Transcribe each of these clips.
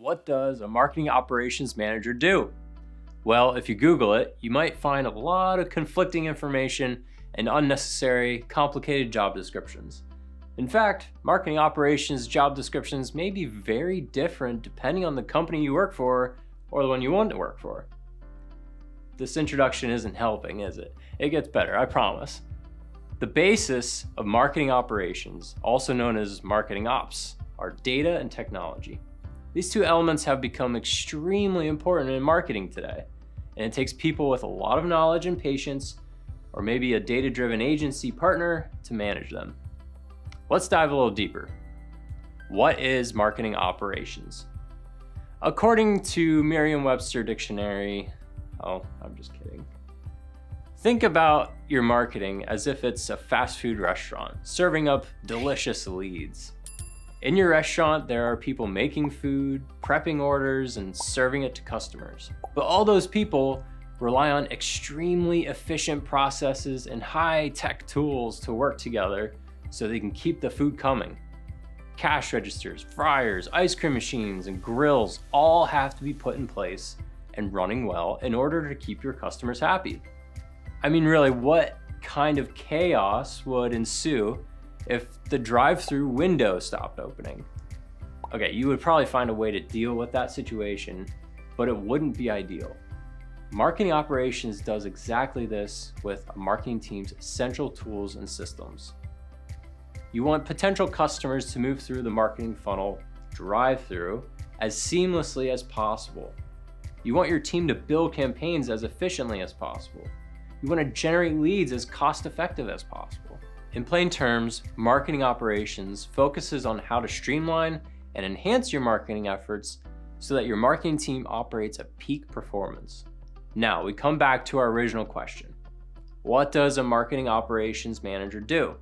What does a marketing operations manager do? Well, if you Google it, you might find a lot of conflicting information and unnecessary, complicated job descriptions. In fact, marketing operations job descriptions may be very different depending on the company you work for or the one you want to work for. This introduction isn't helping, is it? It gets better, I promise. The basis of marketing operations, also known as marketing ops, are data and technology. These two elements have become extremely important in marketing today, and it takes people with a lot of knowledge and patience, or maybe a data-driven agency partner to manage them. Let's dive a little deeper. What is marketing operations? According to Merriam-Webster Dictionary, oh, I'm just kidding. Think about your marketing as if it's a fast food restaurant, serving up delicious leads. In your restaurant, there are people making food, prepping orders, and serving it to customers. But all those people rely on extremely efficient processes and high-tech tools to work together so they can keep the food coming. Cash registers, fryers, ice cream machines, and grills all have to be put in place and running well in order to keep your customers happy. I mean, really, what kind of chaos would ensue if the drive-through window stopped opening. Okay, you would probably find a way to deal with that situation, but it wouldn't be ideal. Marketing operations does exactly this with a marketing team's essential tools and systems. You want potential customers to move through the marketing funnel drive-through as seamlessly as possible. You want your team to build campaigns as efficiently as possible. You want to generate leads as cost effective as possible. In plain terms, marketing operations focuses on how to streamline and enhance your marketing efforts so that your marketing team operates at peak performance. Now, we come back to our original question. What does a marketing operations manager do?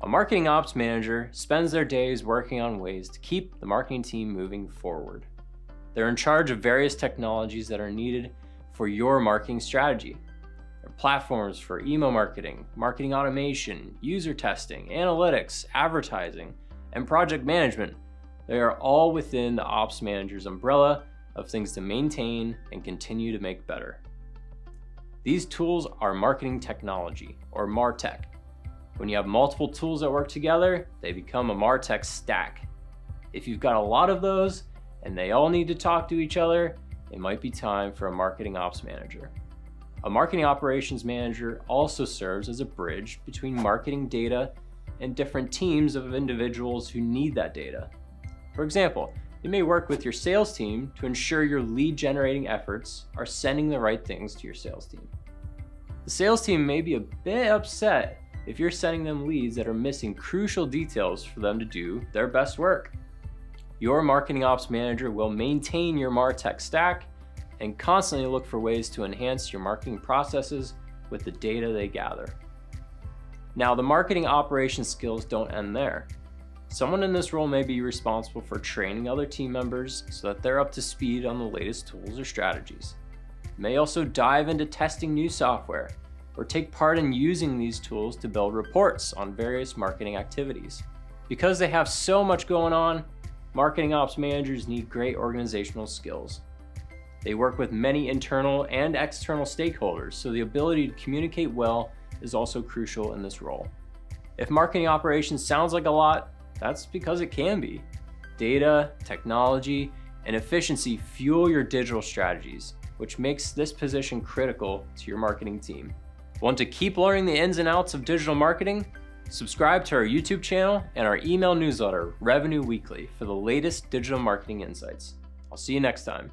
A marketing ops manager spends their days working on ways to keep the marketing team moving forward. They're in charge of various technologies that are needed for your marketing strategy platforms for email marketing, marketing automation, user testing, analytics, advertising, and project management. They are all within the Ops Manager's umbrella of things to maintain and continue to make better. These tools are marketing technology, or MarTech. When you have multiple tools that work together, they become a MarTech stack. If you've got a lot of those, and they all need to talk to each other, it might be time for a marketing ops manager. A marketing operations manager also serves as a bridge between marketing data and different teams of individuals who need that data. For example, you may work with your sales team to ensure your lead generating efforts are sending the right things to your sales team. The sales team may be a bit upset if you're sending them leads that are missing crucial details for them to do their best work. Your marketing ops manager will maintain your MarTech stack and constantly look for ways to enhance your marketing processes with the data they gather. Now, the marketing operations skills don't end there. Someone in this role may be responsible for training other team members so that they're up to speed on the latest tools or strategies. may also dive into testing new software or take part in using these tools to build reports on various marketing activities. Because they have so much going on, marketing ops managers need great organizational skills. They work with many internal and external stakeholders, so the ability to communicate well is also crucial in this role. If marketing operations sounds like a lot, that's because it can be. Data, technology, and efficiency fuel your digital strategies, which makes this position critical to your marketing team. Want to keep learning the ins and outs of digital marketing? Subscribe to our YouTube channel and our email newsletter, Revenue Weekly, for the latest digital marketing insights. I'll see you next time.